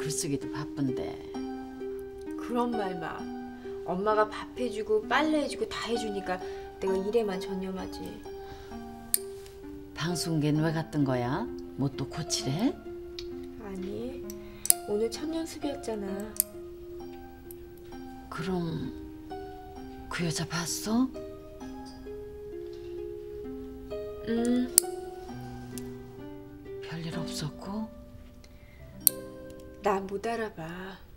글쓰기도 바쁜데 그런 말 마. 엄마가 밥 해주고 빨래 해주고 다 해주니까 내가 일에만 전념하지. 방송계는 왜 갔던 거야? 뭐 또 고치래? 아니 오늘 첫 연습이었잖아. 그럼 그 여자 봤어? 음 별일 없었고? 나 못 알아봐.